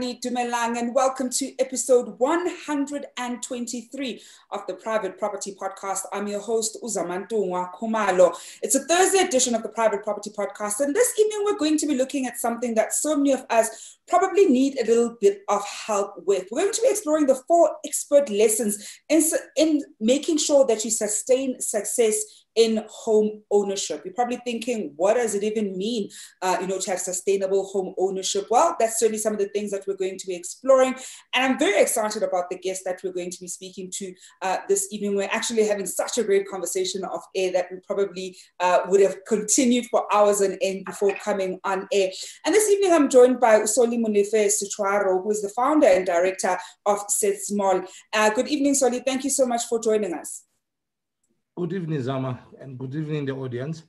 Good Dumelang, and welcome to episode 123 of the Private Property Podcast. I'm your host, Uzamantungwa Khumalo. It's a Thursday edition of the Private Property Podcast, and this evening we're going to be looking at something that so many of us probably need a little bit of help with. We're going to be exploring the four expert lessons in, in making sure that you sustain success in home ownership. You're probably thinking, what does it even mean, uh, you know, to have sustainable home ownership? Well, that's certainly some of the things that we're going to be exploring. And I'm very excited about the guest that we're going to be speaking to uh, this evening. We're actually having such a great conversation of air that we probably uh, would have continued for hours and end before coming on air. And this evening, I'm joined by Usoli Molefe Sechoaro, who is the founder and director of SetsMol. Uh, good evening, Solly. Thank you so much for joining us. Good evening, Zama, and good evening, the audience.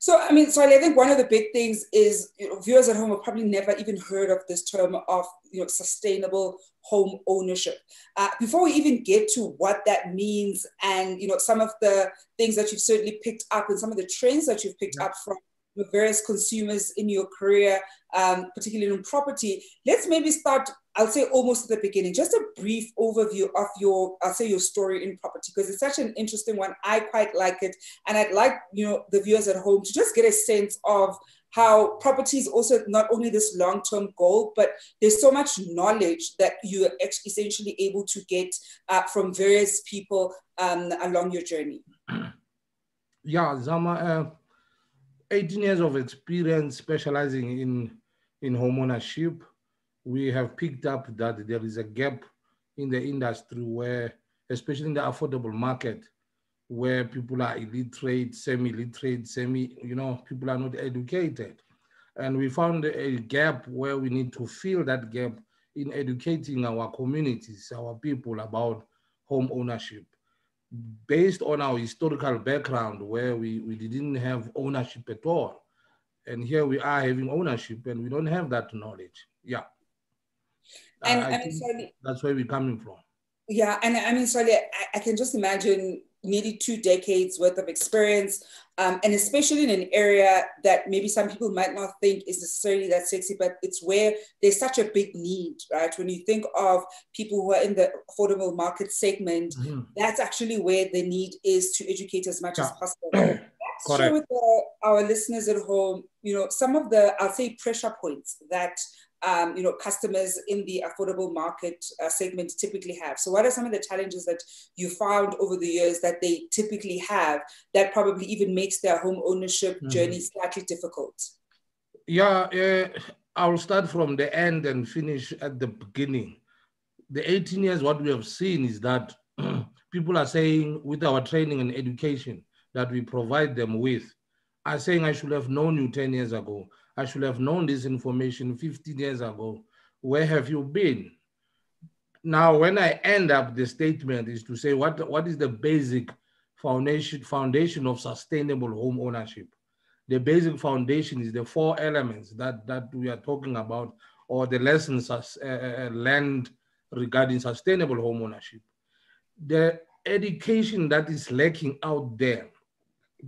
So, I mean, so I think one of the big things is you know, viewers at home have probably never even heard of this term of you know sustainable home ownership. Uh, before we even get to what that means, and you know some of the things that you've certainly picked up, and some of the trends that you've picked yeah. up from various consumers in your career, um, particularly in property, let's maybe start, I'll say almost at the beginning, just a brief overview of your, I'll say your story in property, because it's such an interesting one. I quite like it. And I'd like, you know, the viewers at home to just get a sense of how property is also not only this long-term goal, but there's so much knowledge that you are essentially able to get uh, from various people um, along your journey. Yeah, Zama, uh, 18 years of experience specializing in, in homeownership, we have picked up that there is a gap in the industry where, especially in the affordable market, where people are illiterate, semi-literate, semi, you know, people are not educated. And we found a gap where we need to fill that gap in educating our communities, our people about home ownership based on our historical background where we, we didn't have ownership at all. And here we are having ownership and we don't have that knowledge. Yeah. And, I, and that's where we're coming from. Yeah, and I mean, sorry, I, I can just imagine nearly two decades worth of experience, um, and especially in an area that maybe some people might not think is necessarily that sexy, but it's where there's such a big need, right? When you think of people who are in the affordable market segment, mm-hmm. that's actually where the need is to educate as much yeah. as possible. Let's share with the, our listeners at home, you know, some of the, I'll say, pressure points that um, you know, customers in the affordable market uh, segment typically have? So, what are some of the challenges that you found over the years that they typically have that probably even makes their home ownership mm-hmm. journey slightly difficult? Yeah, uh, I'll start from the end and finish at the beginning. The 18 years, what we have seen is that people are saying, with our training and education that we provide them with, are saying, I should have known you 10 years ago. I should have known this information 15 years ago. Where have you been? Now, when I end up the statement is to say what, what is the basic foundation, foundation of sustainable home ownership? The basic foundation is the four elements that, that we are talking about or the lessons as, uh, uh, uh learned regarding sustainable home ownership. The education that is lacking out there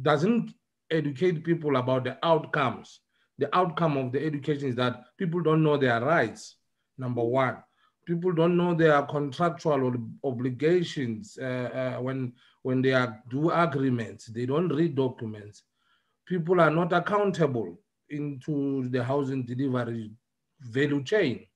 doesn't educate people about the outcomes the outcome of the education is that people don't know their rights, number one. People don't know their contractual obligations uh, uh, when, when they are, do agreements. They don't read documents. People are not accountable into the housing delivery value chain.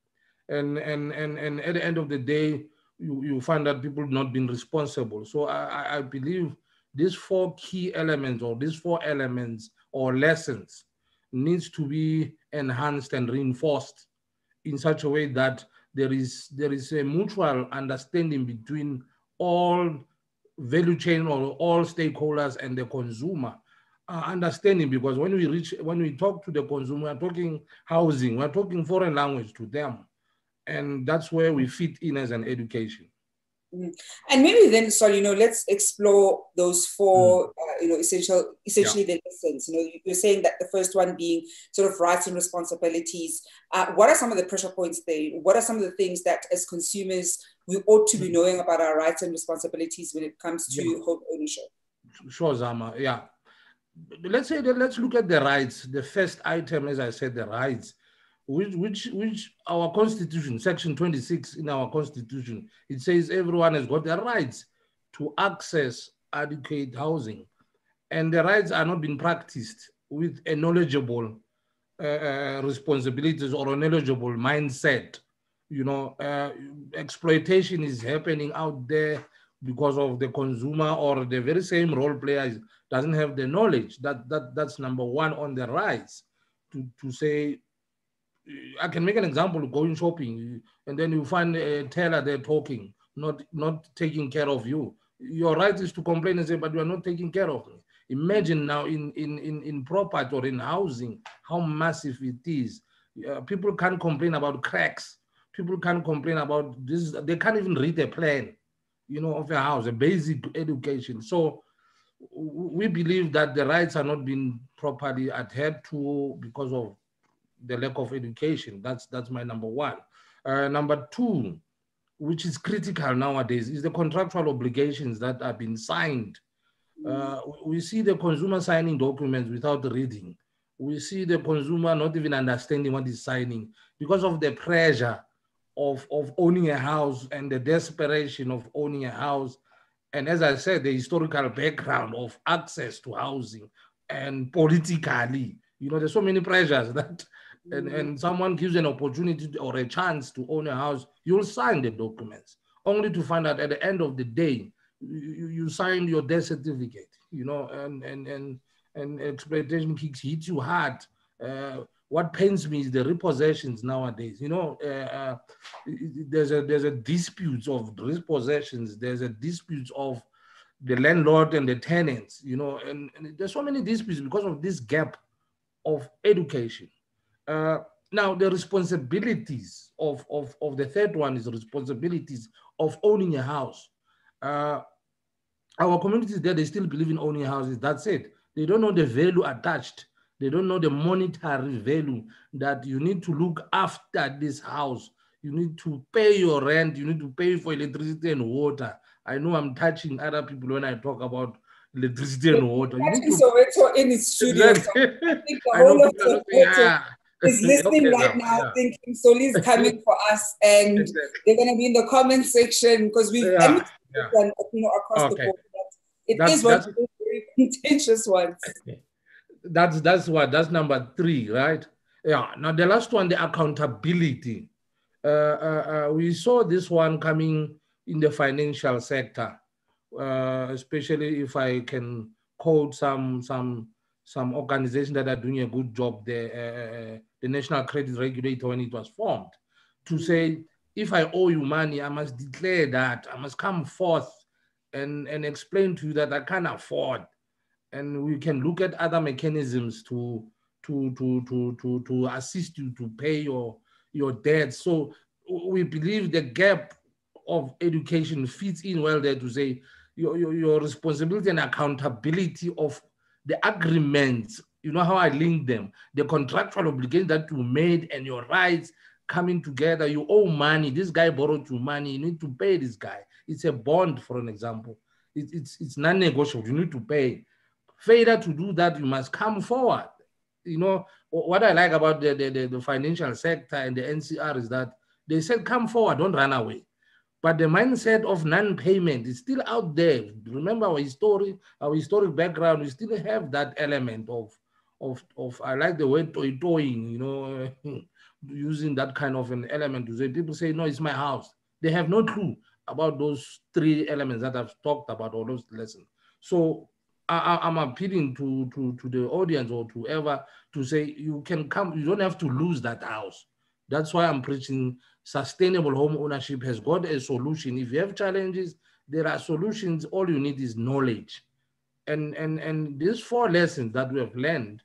And, and, and, and at the end of the day, you, you find that people not being responsible. So I, I believe these four key elements or these four elements or lessons needs to be enhanced and reinforced in such a way that there is there is a mutual understanding between all value chain or all stakeholders and the consumer uh, understanding because when we reach when we talk to the consumer we're talking housing we're talking foreign language to them and that's where we fit in as an education. And maybe then, so you know, let's explore those four, mm. uh, you know, essential, essentially yeah. the lessons. You know, you're saying that the first one being sort of rights and responsibilities. Uh, what are some of the pressure points there? What are some of the things that, as consumers, we ought to be mm. knowing about our rights and responsibilities when it comes to yeah. home ownership? Sure, Zama. Yeah. Let's say that let's look at the rights. The first item, as I said, the rights which, which, which our constitution, section 26 in our constitution, it says everyone has got the rights to access adequate housing. And the rights are not being practiced with a knowledgeable uh, uh, responsibilities or a knowledgeable mindset. You know, uh, exploitation is happening out there because of the consumer or the very same role player doesn't have the knowledge. That, that, that's number one on the rights to, to say I can make an example of going shopping, and then you find a teller there talking, not not taking care of you. Your right is to complain and say, but you are not taking care of me. Imagine now in in in, in property or in housing how massive it is. Uh, people can't complain about cracks. People can't complain about this. They can't even read a plan, you know, of a house, a basic education. So we believe that the rights are not being properly adhered to because of the lack of education. That's that's my number one. Uh, number two, which is critical nowadays, is the contractual obligations that have been signed. Uh, we see the consumer signing documents without reading. We see the consumer not even understanding what he's signing because of the pressure of, of owning a house and the desperation of owning a house. And as I said, the historical background of access to housing and politically, you know, there's so many pressures that and, and someone gives an opportunity or a chance to own a house, you'll sign the documents, only to find out at the end of the day, you, you signed your death certificate, you know, and and and and exploitation kicks hit you hard. Uh, what pains me is the repossessions nowadays. You know, uh, uh, there's a there's a dispute of repossessions. There's a dispute of the landlord and the tenants. You know, and, and there's so many disputes because of this gap of education. Uh, now, the responsibilities of, of, of the third one is the responsibilities of owning a house. Uh, our communities there, they still believe in owning houses. That's it. They don't know the value attached. They don't know the monetary value that you need to look after this house. You need to pay your rent. You need to pay for electricity and water. I know I'm touching other people when I talk about electricity and water. You need to, in its studio. Exactly. I whole of yeah is listening okay, right now, yeah. thinking Solly's coming for us, and exactly. they're going to be in the comment section because we've yeah. yeah. you know across okay. the board. It that's, is one of the very contentious ones. That's that's what that's number three, right? Yeah. Now the last one, the accountability. Uh, uh, uh, we saw this one coming in the financial sector, uh, especially if I can quote some some some organizations that are doing a good job there. The National Credit Regulator when it was formed, to say, if I owe you money, I must declare that, I must come forth and, and explain to you that I can't afford. And we can look at other mechanisms to, to, to, to, to, to assist you to pay your, your debt. So we believe the gap of education fits in well there to say your, your, your responsibility and accountability of the agreements you know how I link them? The contractual obligations that you made and your rights coming together. You owe money. This guy borrowed you money. You need to pay this guy. It's a bond, for an example. It, it's it's non-negotiable. You need to pay. Failure to do that, you must come forward. You know what I like about the, the, the financial sector and the NCR is that they said, "Come forward, don't run away." But the mindset of non-payment is still out there. Remember our history, our historic background. We still have that element of of, of I like the word toy toying, you know, using that kind of an element to say people say, no, it's my house. They have no clue about those three elements that I've talked about or those lessons. So I, am appealing to, to, to the audience or to ever to say you can come, you don't have to lose that house. That's why I'm preaching sustainable home ownership has got a solution. If you have challenges, there are solutions. All you need is knowledge. And, and, and these four lessons that we have learned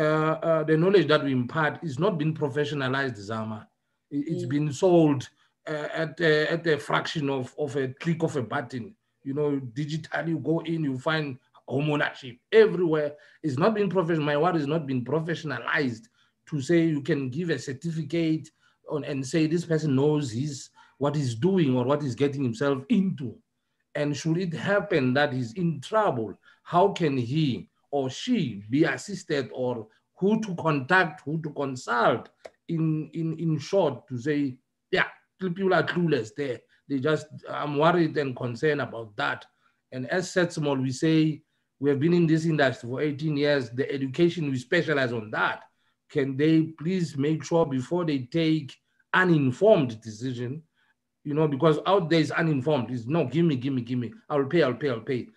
the knowledge that we impart is not being professionalized, Zama. It's mm. been sold uh, at, at a fraction of, of a click of a button. You know, digitally, you go in, you find home ownership everywhere. It's not being professional. My word is not being professionalized to say you can give a certificate on, and say this person knows his what he's doing or what he's getting himself into. And should it happen that he's in trouble, how can he or she be assisted or who to contact, who to consult in, in, in short to say, yeah, people are clueless there. They just, I'm worried and concerned about that. And as SetsMol, we say, we have been in this industry for 18 years. The education we specialize on that. Can they please make sure before they take uninformed decision, you know, because out there is uninformed. Is no, give me, give me, give me. I'll pay, I'll pay, I'll pay.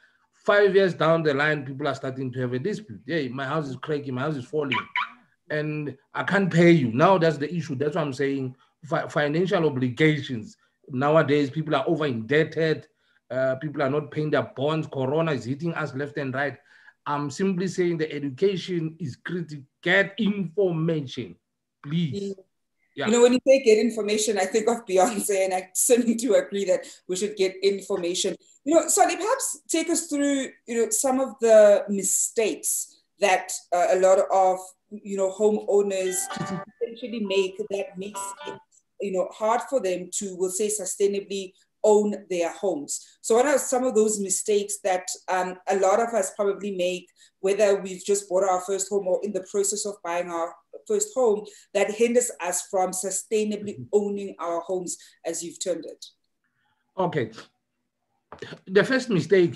Five years down the line, people are starting to have a dispute. Yeah, my house is cracking, my house is falling, and I can't pay you. Now that's the issue. That's what I'm saying. Fi- financial obligations. Nowadays, people are over indebted uh, people are not paying their bonds. Corona is hitting us left and right. I'm simply saying the education is critical. Get information, please. Yeah. You know, when you say get information, I think of Beyonce, and I certainly do agree that we should get information. You know, Solly, perhaps take us through, you know, some of the mistakes that uh, a lot of, you know, homeowners essentially make that makes it, you know, hard for them to, we'll say, sustainably own their homes. So, what are some of those mistakes that um, a lot of us probably make, whether we've just bought our first home or in the process of buying our first home, that hinders us from sustainably mm-hmm. owning our homes, as you've termed it? Okay. The first mistake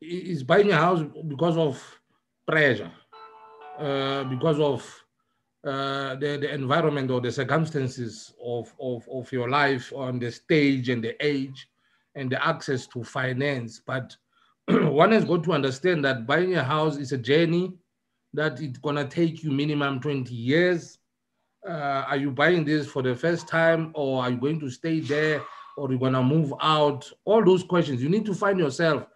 is buying a house because of pressure, uh, because of uh, the, the environment or the circumstances of, of, of your life on the stage and the age and the access to finance. But one has got to understand that buying a house is a journey that it's gonna take you minimum 20 years. Uh, are you buying this for the first time or are you going to stay there or are you gonna move out? All those questions, you need to find yourself.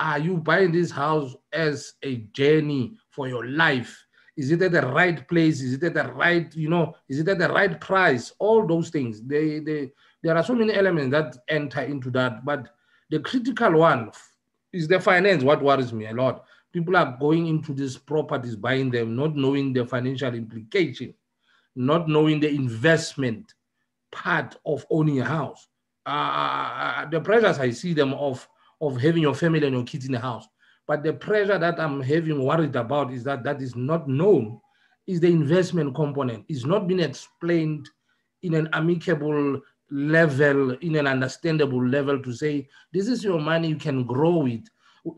Are you buying this house as a journey for your life? Is it at the right place? Is it at the right, you know, is it at the right price? All those things. They, they, there are so many elements that enter into that. But the critical one is the finance, what worries me a lot. People are going into these properties, buying them, not knowing the financial implication, not knowing the investment part of owning a house. Uh, uh, uh the pressures I see them of, of having your family and your kids in the house but the pressure that I'm having worried about is that that is not known, is the investment component. It's not been explained in an amicable level, in an understandable level to say, this is your money, you can grow it.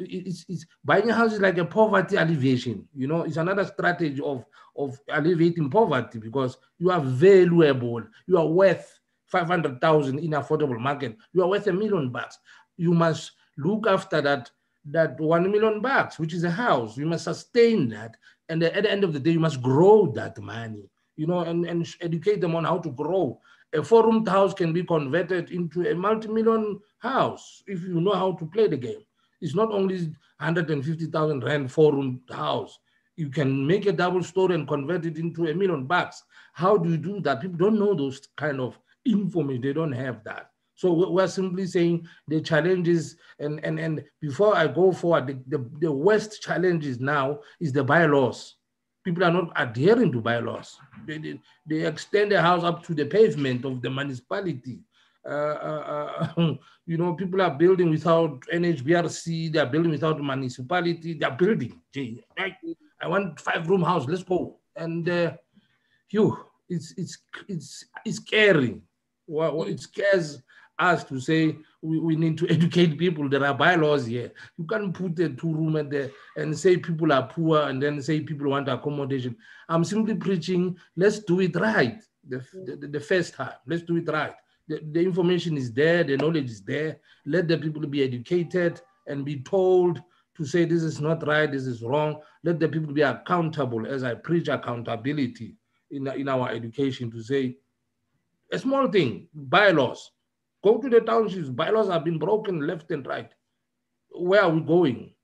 It's, it's buying a house is like a poverty alleviation. You know, it's another strategy of, of alleviating poverty because you are valuable. You are worth 500,000 in affordable market. You are worth a million bucks. You must look after that that one million bucks, which is a house. You must sustain that. And at the end of the day, you must grow that money, you know, and, and educate them on how to grow. A four-roomed house can be converted into a multi-million house if you know how to play the game. It's not only 150,000 rand four-room house. You can make a double story and convert it into a million bucks. How do you do that? People don't know those kind of information. They don't have that. So we're simply saying the challenges, and, and, and before I go forward, the, the, the worst challenges now is the bylaws. People are not adhering to bylaws. They, they, they extend the house up to the pavement of the municipality. Uh, uh, uh you know, people are building without NHBRC, they're building without municipality, they're building. Gee, I, I want five room house, let's go. And uh, you, it's, it's, it's, it's scary. Well, it scares us to say we, we need to educate people. There are bylaws here. You can't put a two room at there uh, and say people are poor and then say people want accommodation. I'm simply preaching, let's do it right the, the, the first time. Let's do it right. The, the information is there, the knowledge is there. Let the people be educated and be told to say this is not right, this is wrong. Let the people be accountable as I preach accountability in, in our education to say a small thing, bylaws Go to the townships. Bylaws have been broken left and right. Where are we going?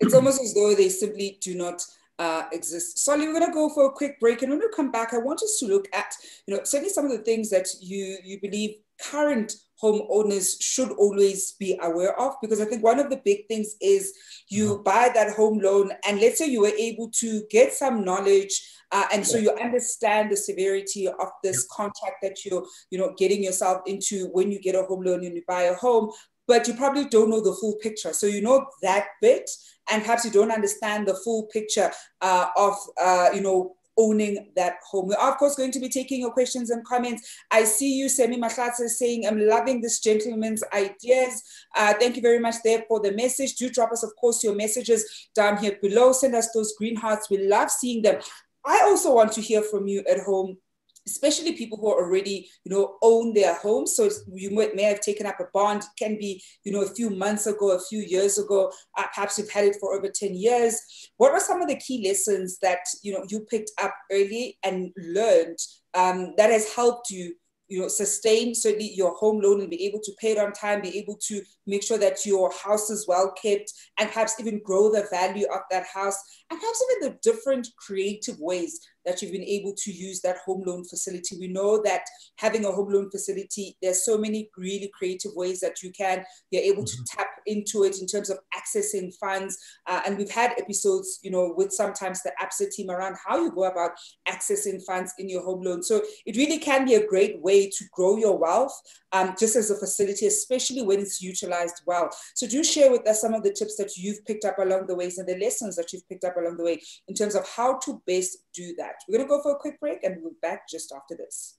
It's almost as though they simply do not uh, exist. Solly, we're going to go for a quick break, and when we come back, I want us to look at, you know, certainly some of the things that you you believe current homeowners should always be aware of, because I think one of the big things is you mm-hmm. buy that home loan, and let's say you were able to get some knowledge uh, and so you understand the severity of this contract that you're, you know, getting yourself into when you get a home loan and you buy a home, but you probably don't know the full picture. So you know that bit, and perhaps you don't understand the full picture uh, of, uh, you know, owning that home. We're, of course, going to be taking your questions and comments. I see you, Semi Mahlatsa, saying, I'm loving this gentleman's ideas. Uh, thank you very much there for the message. Do drop us, of course, your messages down here below. Send us those green hearts. We love seeing them. I also want to hear from you at home especially people who already, you know, own their homes. So you may, have taken up a bond, it can be, you know, a few months ago, a few years ago, uh, perhaps you've had it for over 10 years. What were some of the key lessons that, you know, you picked up early and learned um, that has helped you you know, sustain certainly your home loan and be able to pay it on time, be able to make sure that your house is well kept, and perhaps even grow the value of that house, and perhaps even the different creative ways that you've been able to use that home loan facility. We know that having a home loan facility, there's so many really creative ways that you can, you're able mm-hmm. to tap into it in terms of accessing funds. Uh, and we've had episodes, you know, with sometimes the ABSA team around how you go about accessing funds in your home loan. So it really can be a great way to grow your wealth um, just as a facility, especially when it's utilized well. So do share with us some of the tips that you've picked up along the ways and the lessons that you've picked up along the way in terms of how to best do that. We're going to go for a quick break and we'll be back just after this.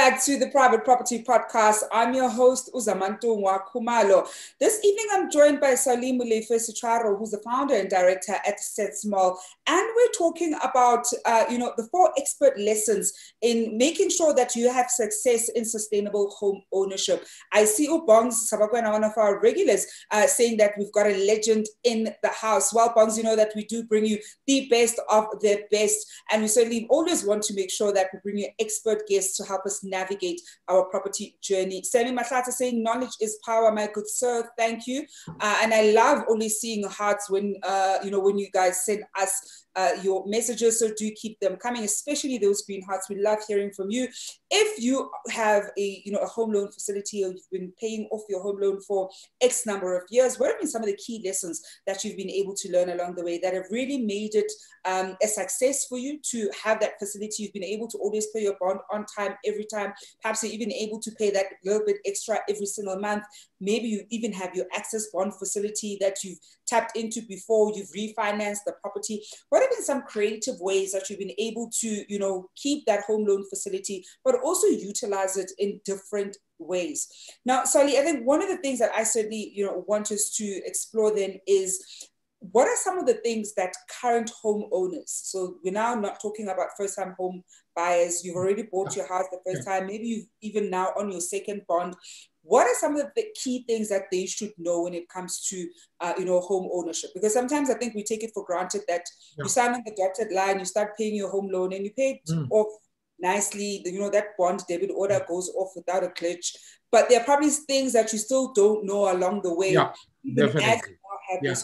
Back to the Private Property Podcast. I'm your host, Uzamantungwa Khumalo. This evening, I'm joined by Solly Molefe Sechoaro, who's the founder and director at SetsMol. And we're talking about, uh, you know, the four expert lessons in making sure that you have success in sustainable home ownership. I see Ubongs Sabakwena, one of our regulars, uh, saying that we've got a legend in the house. Well, Bongs, you know that we do bring you the best of the best. And we certainly always want to make sure that we bring you expert guests to help us navigate our property journey. Sammy Matlata saying, knowledge is power, my good sir. Thank you. Uh, and I love only seeing hearts when, uh, you know, when you guys send us uh, your messages. So do keep them coming, especially those green hearts. We love hearing from you. If you have a, you know, a home loan facility or you've been paying off your home loan for X number of years, what have been some of the key lessons that you've been able to learn along the way that have really made it um, a success for you to have that facility? You've been able to always pay your bond on time every time. Perhaps you're even able to pay that little bit extra every single month. Maybe you even have your access bond facility that you've tapped into before you've refinanced the property. What have been some creative ways that you've been able to, you know, keep that home loan facility, but also utilize it in different ways. Now, Solly, I think one of the things that I certainly, you know, want us to explore then is what are some of the things that current homeowners, so we're now not talking about first time home buyers, you've already bought your house the first time, maybe you've even now on your second bond. What are some of the key things that they should know when it comes to, uh, you know, home ownership? Because sometimes I think we take it for granted that yeah. you sign on the dotted line, you start paying your home loan, and you pay it mm. off nicely. You know that bond debit order goes off without a glitch. But there are probably things that you still don't know along the way. Yeah, definitely. yeah.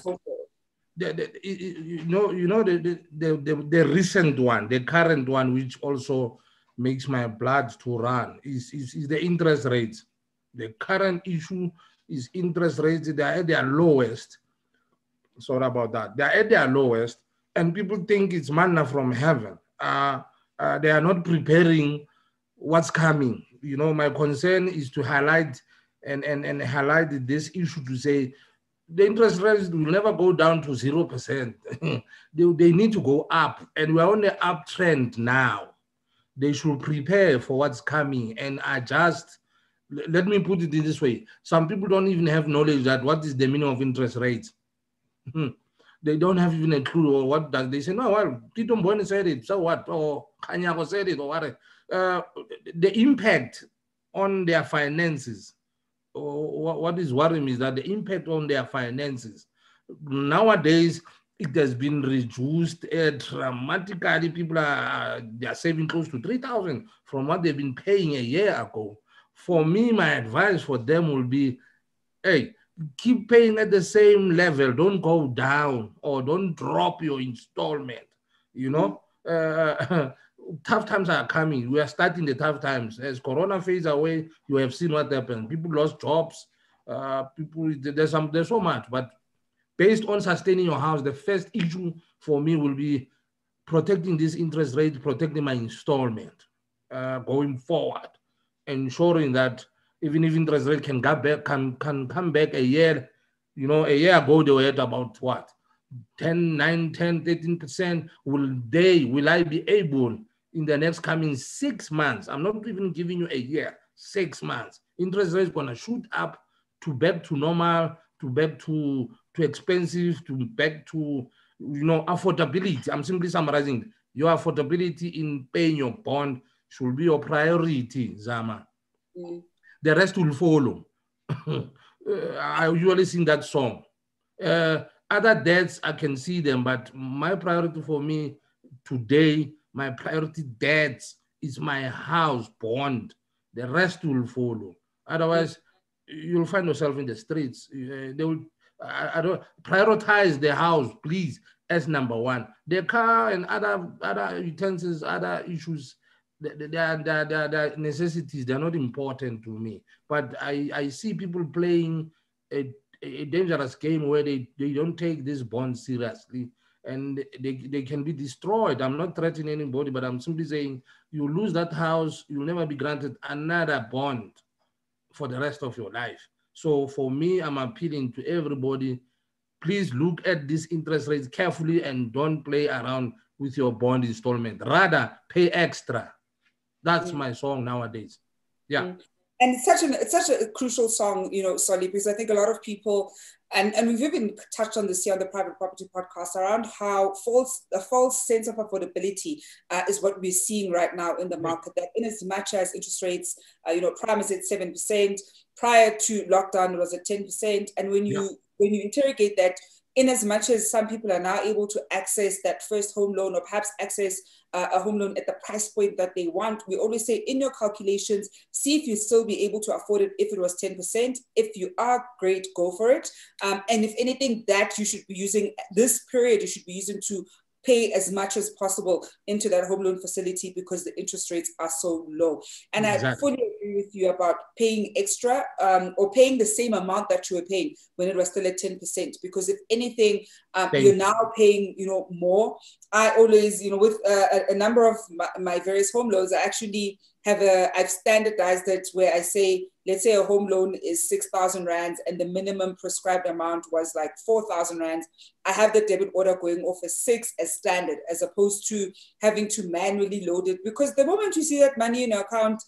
The, the, you know, you know the, the, the, the recent one, the current one, which also makes my blood to run, is, is, is the interest rates. The current issue is interest rates. They are at their lowest. Sorry about that. They are at their lowest, and people think it's manna from heaven. Uh, uh, they are not preparing what's coming. You know, my concern is to highlight and, and, and highlight this issue to say the interest rates will never go down to 0%. they, they need to go up, and we're on the uptrend now. They should prepare for what's coming and adjust. Let me put it in this way some people don't even have knowledge that what is the meaning of interest rates. they don't have even a clue or what does they say, no, well, Tito Mboweni said it, so what? Or Kganyago said it, or what? uh, the impact on their finances. What is worrying is that the impact on their finances nowadays it has been reduced uh, dramatically. People are they are saving close to three thousand from what they've been paying a year ago. For me, my advice for them will be, hey, keep paying at the same level. Don't go down or don't drop your installment. You know, uh, tough times are coming. We are starting the tough times. As Corona fades away, you have seen what happened. People lost jobs. Uh, people there's some there's so much, but based on sustaining your house, the first issue for me will be protecting this interest rate, protecting my installment uh, going forward, ensuring that even if interest rate can come back, can, can come back a year, you know, a year ago they were at about what? 10, 9, 10, 13%. Will they, will I be able in the next coming six months? I'm not even giving you a year, six months. Interest rate is gonna shoot up to back to normal, to back to, to expensive, to back to you know affordability. I'm simply summarizing your affordability in paying your bond should be your priority, Zama. Mm the rest will follow. I usually sing that song. Uh, other debts, I can see them, but my priority for me today, my priority debts is my house bond. The rest will follow. Otherwise, you'll find yourself in the streets. Uh, they will. I, I, don't prioritize the house, please, as number one. The car and other other utensils, other issues the, the, the, necessities, they're not important to me. But I, I see people playing a, a dangerous game where they, they don't take this bond seriously and they, they can be destroyed. I'm not threatening anybody, but I'm simply saying you lose that house, you'll never be granted another bond for the rest of your life. So for me, I'm appealing to everybody, please look at these interest rates carefully and don't play around with your bond installment. Rather, pay extra that's mm. my song nowadays. Yeah. Mm. And it's such an it's such a crucial song, you know, Solly, because I think a lot of people and, and we've even touched on this here on the private property podcast around how false a false sense of affordability uh, is what we're seeing right now in the market. That in as much as interest rates, uh, you know, prime is at seven percent. Prior to lockdown, it was at ten percent. And when you yeah. when you interrogate that, in as much as some people are now able to access that first home loan or perhaps access uh, a home loan at the price point that they want, we always say in your calculations, see if you still be able to afford it if it was 10%. If you are, great, go for it. Um, and if anything, that you should be using this period, you should be using to pay as much as possible into that home loan facility because the interest rates are so low. And exactly. I fully agree with you about paying extra um, or paying the same amount that you were paying when it was still at 10%. Because if anything, um, you're now paying, you know, more. I always, you know, with uh, a, number of my, my various home loans, I actually have a, I've standardized it where I say, let's say a home loan is 6,000 rands and the minimum prescribed amount was like 4,000 rands. I have the debit order going off as six as standard, as opposed to having to manually load it. Because the moment you see that money in your account,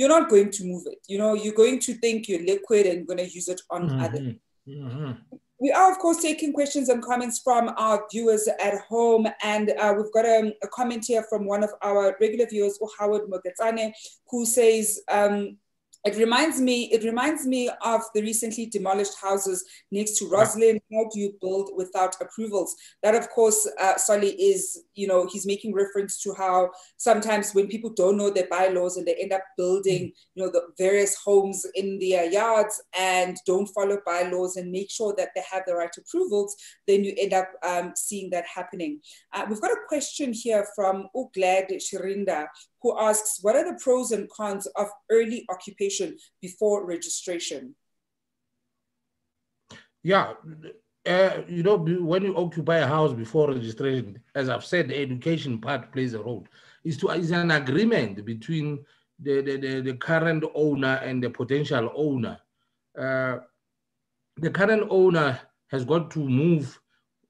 you're not going to move it. You know, you're going to think you're liquid and going to use it on mm-hmm. other. Mm-hmm. We are, of course, taking questions and comments from our viewers at home. And uh, we've got a, a, comment here from one of our regular viewers, Howard Mogetsane, who says, um, it reminds me, it reminds me of the recently demolished houses next to Rosslyn. How do you build without approvals? That, of course, uh, Solly is, you know, he's making reference to how sometimes when people don't know their bylaws and they end up building, mm. you know, the various homes in their yards and don't follow bylaws and make sure that they have the right approvals, then you end up um, seeing that happening. Uh, we've got a question here from Uglad Shirinda, who asks, what are the pros and cons of early occupation before registration? Yeah, uh, you know, when you occupy a house before registration, as I've said, the education part plays a role. Is to is an agreement between the, the, the, the, current owner and the potential owner. Uh, the current owner has got to move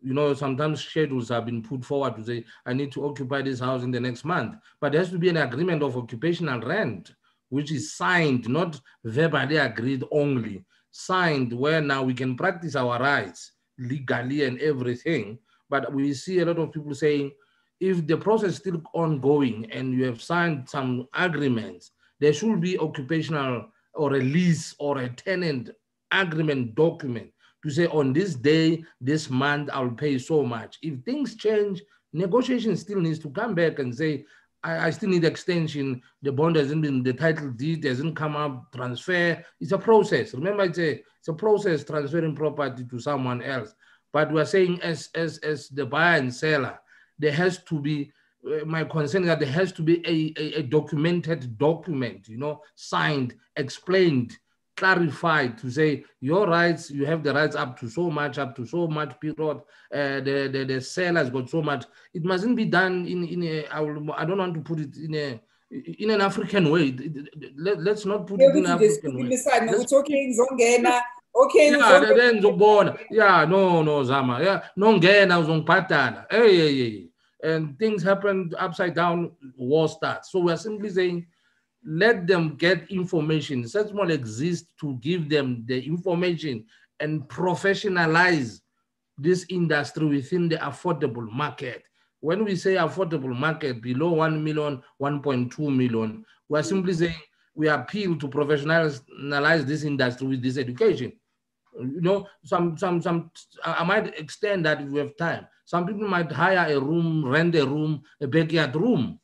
you know, sometimes schedules have been put forward to say, I need to occupy this house in the next month. But there has to be an agreement of occupational rent, which is signed, not verbally agreed only, signed where now we can practice our rights legally and everything. But we see a lot of people saying, if the process is still ongoing and you have signed some agreements, there should be occupational or a lease or a tenant agreement document to say on this day, this month, I'll pay so much. If things change, negotiation still needs to come back and say, I, I, still need extension. The bond hasn't been, the title deed hasn't come up, transfer. It's a process. Remember, it's a, it's a process transferring property to someone else. But we're saying as, as, as the buyer and seller, there has to be, uh, my concern is that there has to be a, a, a documented document, you know, signed, explained, clarified to say your rights, you have the rights up to so much, up to so much period. Uh, the, the, the seller has got so much. It mustn't be done in, in a, I, will, I don't want to put it in a, in an African way. Let, us not put it in an African way. We're talking Zongena. Okay. Yeah, then zobona. Yeah, no, no, Zama. Yeah, no ngena uzongibhadala. Hey, hey, hey. And things happen upside down, war starts. So we're simply saying let them get information. Such SETSMOL exists to give them the information and professionalize this industry within the affordable market. When we say affordable market below 1 million, 1.2 million, we're simply mm. saying we appeal to professionalize this industry with this education. You know, some, some, some, I might extend that if we have time. Some people might hire a room, rent a room, a backyard room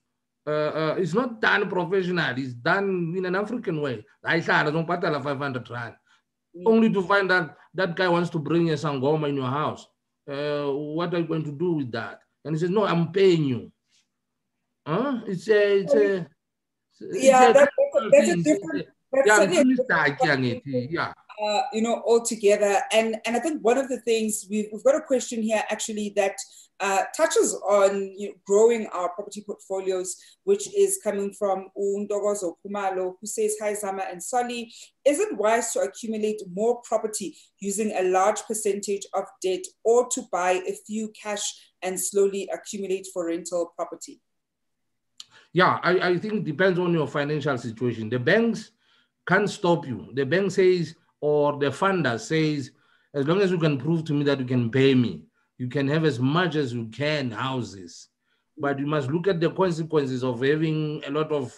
uh, uh, it's not done professional. It's done in an African way. I said, I don't pay 500 rand. Mm. Only to find that that guy wants to bring a sangoma in your house. Uh, what are you going to do with that? And he says, no, I'm paying you. Huh? It's a, it's a, it's yeah, a that, that's, a different, that's yeah, yeah. Uh, you know, altogether. And and I think one of the things we've, we've got a question here actually that uh, touches on you know, growing our property portfolios, which is coming from Undogozo Kumalo, who says, Hi, Zama and Solly. Is it wise to accumulate more property using a large percentage of debt or to buy a few cash and slowly accumulate for rental property? Yeah, I, I think it depends on your financial situation. The banks can't stop you. The bank says, or the funder says, as long as you can prove to me that you can pay me, you can have as much as you can houses, but you must look at the consequences of having a lot of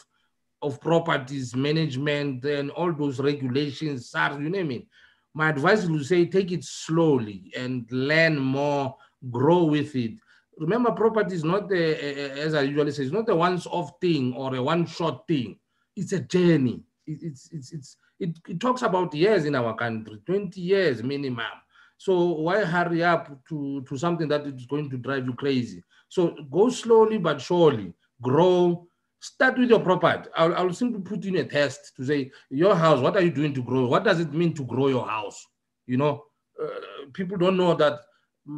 of properties management and all those regulations, SARS, you name it. My advice to say take it slowly and learn more, grow with it. Remember, property is not the, as I usually say, it's not a once-off thing or a one-shot thing. It's a journey. It's, it's, it's, it, it talks about years in our country, 20 years minimum. So why hurry up to, to something that is going to drive you crazy? So go slowly but surely, grow. Start with your property. I'll, I'll simply put in a test to say, your house, what are you doing to grow? What does it mean to grow your house? You know, uh, people don't know that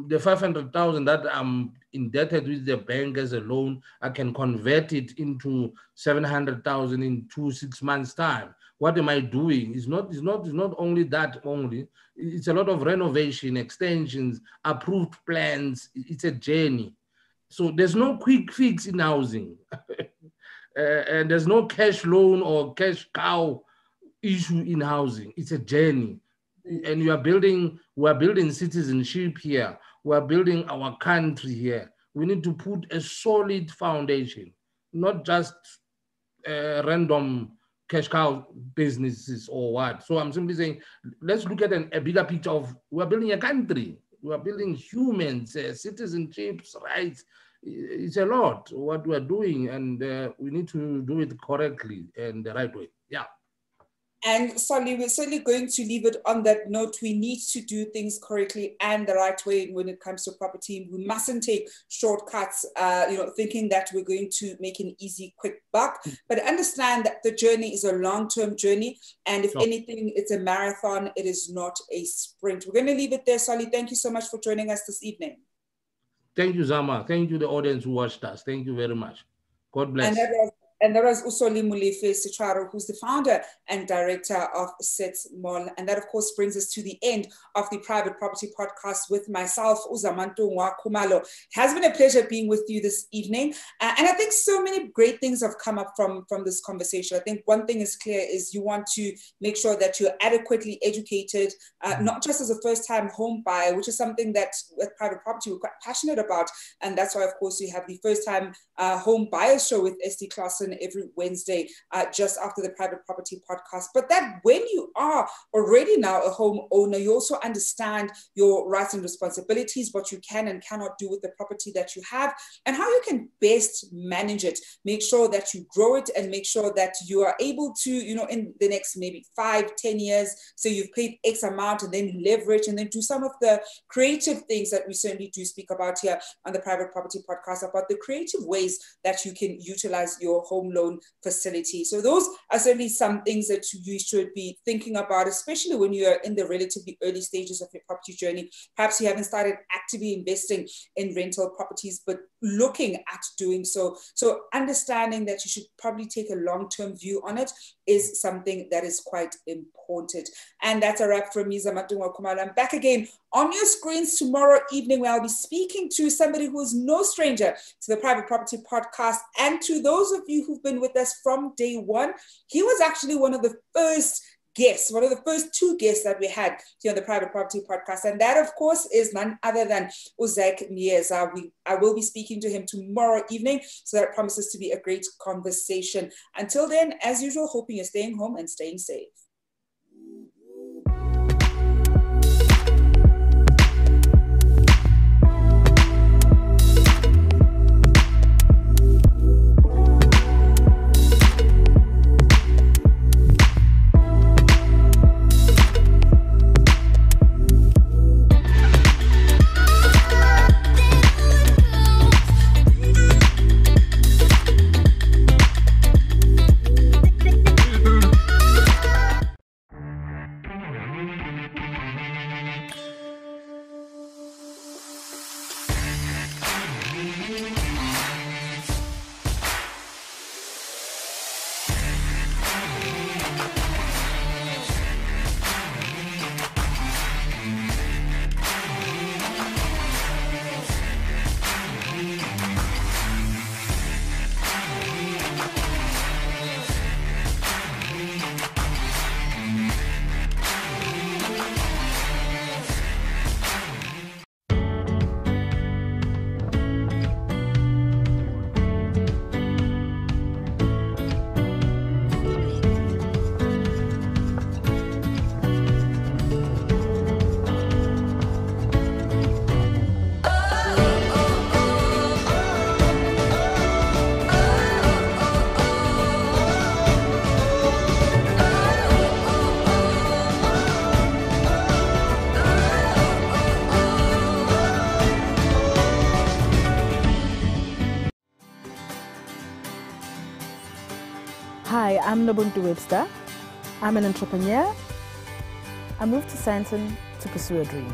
the 500,000 that I'm indebted with the bank as a loan, I can convert it into 700,000 in two, six months time what am I doing? It's not, it's not, it's not only that only. It's a lot of renovation, extensions, approved plans. It's a journey. So there's no quick fix in housing. uh, and there's no cash loan or cash cow issue in housing. It's a journey. And we are building, we are building citizenship here. We are building our country here. We need to put a solid foundation, not just uh, random cash cow businesses or what. So I'm simply saying, let's look at an, a bigger picture of we're building a country, we're building humans, uh, citizenships, rights. It's a lot what we're doing, and uh, we need to do it correctly and the right way. Yeah. And Solly, we're certainly going to leave it on that note. We need to do things correctly and the right way when it comes to property. We mustn't take shortcuts, uh, you know, thinking that we're going to make an easy, quick buck. But understand that the journey is a long-term journey. And if sure. anything, it's a marathon. It is not a sprint. We're going to leave it there, Solly. Thank you so much for joining us this evening. Thank you, Zama. Thank you, the audience who watched us. Thank you very much. God bless. And And was also Molefe Sechoaro, who's the founder and director of SetsMol. And that, of course, brings us to the end of the Private Property Podcast with myself, Uzamanto Khumalo. It has been a pleasure being with you this evening. Uh, and I think so many great things have come up from, from this conversation. I think one thing is clear is you want to make sure that you're adequately educated, uh, mm-hmm. not just as a first-time home buyer, which is something that with private property we're quite passionate about. And that's why, of course, we have the first-time uh, home buyers show with SD Clausen every Wednesday, uh, just after the private property podcast. But that when you are already now a home owner, you also understand your rights and responsibilities, what you can and cannot do with the property that you have, and how you can best manage it. Make sure that you grow it and make sure that you are able to, you know, in the next maybe five, ten years, so you've paid X amount and then leverage and then do some of the creative things that we certainly do speak about here on the private property podcast about the creative ways that you can utilize your home loan facility. So those are certainly some things that you should be thinking about, especially when you are in the relatively early stages of your property journey. Perhaps you haven't started actively investing in rental properties, but looking at doing so. So understanding that you should probably take a long-term view on it is something that is quite important. And that's a wrap from me, Zamantungwa Khumalo. I'm back again on your screens tomorrow evening where I'll be speaking to somebody who is no stranger to the Private Property Podcast. And to those of you who've been with us from day one, he was actually one of the first guests, one of the first two guests that we had here on the Private Property Podcast. And that, of course, is none other than Uzek Mieza. We, I will be speaking to him tomorrow evening. So that promises to be a great conversation. Until then, as usual, hoping you're staying home and staying safe. Nobuntu Webster. I'm an entrepreneur. I moved to Sandton to pursue a dream.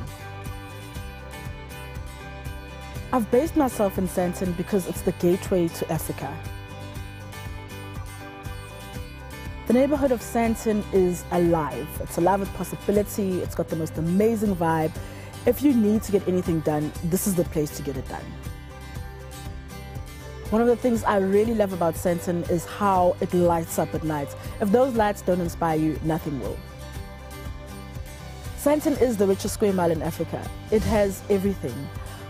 I've based myself in Sandton because it's the gateway to Africa. The neighborhood of Sandton is alive. It's alive with possibility. It's got the most amazing vibe. If you need to get anything done, this is the place to get it done. One of the things I really love about Sandton is how it lights up at night. If those lights don't inspire you, nothing will. Sandton is the richest square mile in Africa. It has everything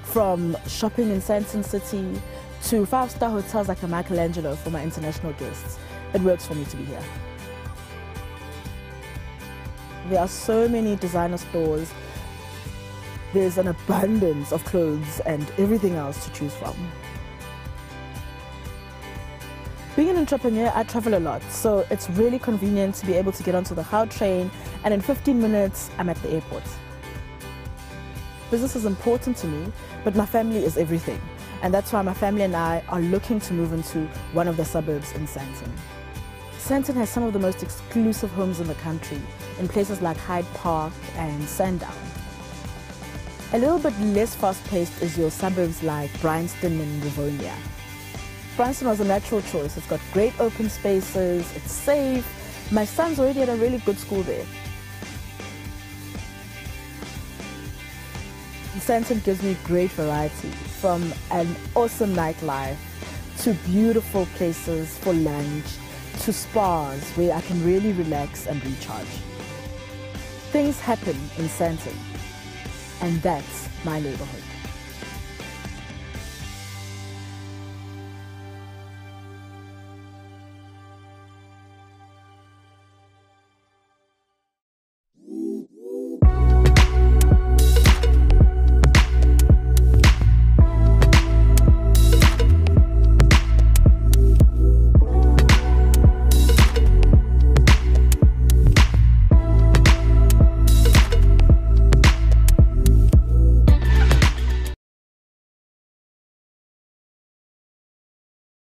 from shopping in Sandton City to five-star hotels like a Michelangelo for my international guests. It works for me to be here. There are so many designer stores. There's an abundance of clothes and everything else to choose from. Being an entrepreneur, I travel a lot, so it's really convenient to be able to get onto the Gautrain and in 15 minutes, I'm at the airport. Business is important to me, but my family is everything. And that's why my family and I are looking to move into one of the suburbs in Sandton. Sandton has some of the most exclusive homes in the country, in places like Hyde Park and Sandown. A little bit less fast-paced is your suburbs like Bryanston and Rivonia. Bryanston was a natural choice. It's got great open spaces, it's safe. My son's already at a really good school there. Sandton gives me great variety from an awesome nightlife to beautiful places for lunch to spas where I can really relax and recharge. Things happen in Sandton, and that's my neighborhood.